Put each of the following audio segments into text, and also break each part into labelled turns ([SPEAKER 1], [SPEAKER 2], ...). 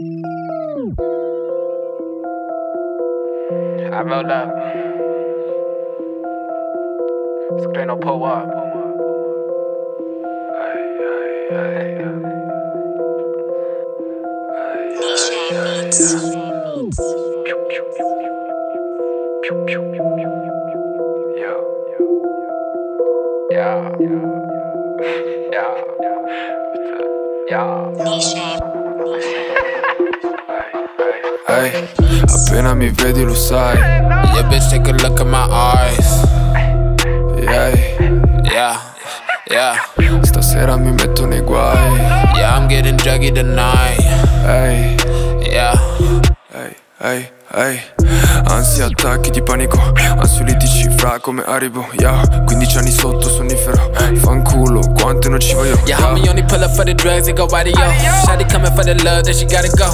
[SPEAKER 1] I rolled up. Skreno pull up. Yeah. Yeah. Yeah.
[SPEAKER 2] Ehi, appena mi vedi lo sai
[SPEAKER 3] Yeah, bitch, take a look at my eyes.
[SPEAKER 2] yeah.
[SPEAKER 3] Yeah, yeah.
[SPEAKER 2] Stasera mi metto nei guai
[SPEAKER 3] Yeah, I'm getting juggy tonight.
[SPEAKER 2] Ehi,
[SPEAKER 3] Yeah.
[SPEAKER 2] ehi, ehi, ehi Ansia, attacchi di panico Ansiolitici fra come arrivo Yeah, 15 anni sotto sonnifero Fanculo, quanto non ci voglio
[SPEAKER 3] Yeah, homie only pull up for the drugs and go adios. Shawty coming for the love, then she gotta go.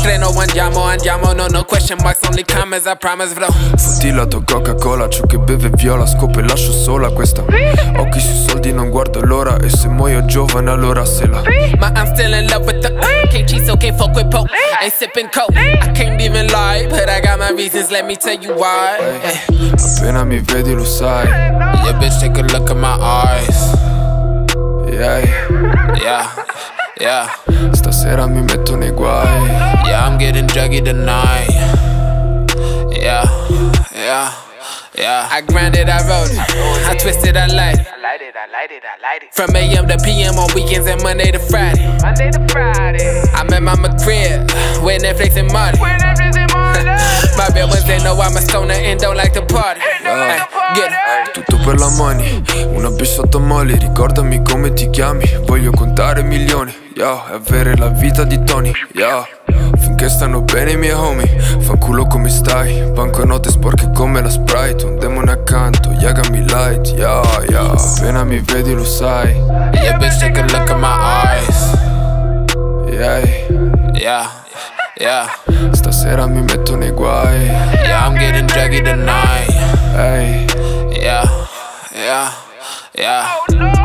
[SPEAKER 3] Screno andiamo, andiamo, no, no question marks, only comments, I promise, bro.
[SPEAKER 2] Fustilato Coca-Cola, ciò che beve viola Scopo e lascio sola questa Occhi sui soldi, non guardo l'ora E se muoio giovane allora se la
[SPEAKER 3] My, I'm still in love with the. Can't cheat, so can't fuck with Pope. Ain't sipping coke. I can't even lie, but I got my reasons, let me tell you why.
[SPEAKER 2] Appena mi vedi lo sai
[SPEAKER 3] Yeah, bitch, take a look at my eyes.
[SPEAKER 2] Yeah,
[SPEAKER 3] Yeah, yeah.
[SPEAKER 2] stasera mi metto nei guai
[SPEAKER 3] Yeah, I'm getting juggy tonight. Yeah, yeah, yeah. I grinded, I wrote it. I twisted, I light it.
[SPEAKER 1] I light it, I light it, I light it.
[SPEAKER 3] From AM to PM on weekends and Monday to Friday.
[SPEAKER 1] Monday to Friday.
[SPEAKER 3] I'm at my crib with Netflix and Marty. My bad ones they know I'm a stoner and don't like to party. Ay, get it.
[SPEAKER 2] Tutto per la money Una bitch sotto molly Ricordami come ti chiami Voglio contare milioni Yeah, e avere la vita di Tony Yeah Finché stanno bene i miei homie Fanculo come stai Banconote sporche come la Sprite Un demone accanto Yagami light Yeah, yeah Appena mi vedi lo sai
[SPEAKER 3] Yeah, bitch, take a look at my eyes.
[SPEAKER 2] Yeah.
[SPEAKER 3] Yeah, yeah.
[SPEAKER 2] Stasera mi metto nei guai
[SPEAKER 3] Yeah, I'm getting juggy tonight.
[SPEAKER 2] Ehi
[SPEAKER 3] Yeah, yeah, yeah.
[SPEAKER 1] Oh no.